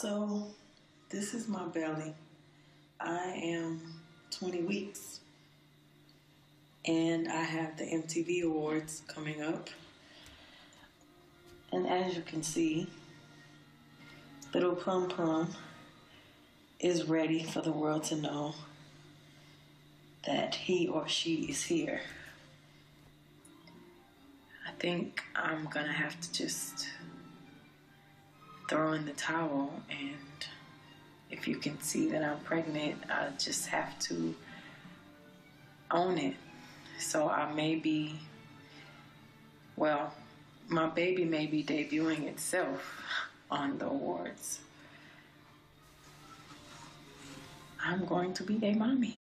So, this is my belly. I am 20 weeks and I have the MTV Awards coming up. And as you can see, little Plum Plum is ready for the world to know that he or she is here. I think I'm gonna have to just throw in the towel and if you can see that I'm pregnant, I just have to own it. So I may be, well, my baby may be debuting itself on the awards. I'm going to be a mommy.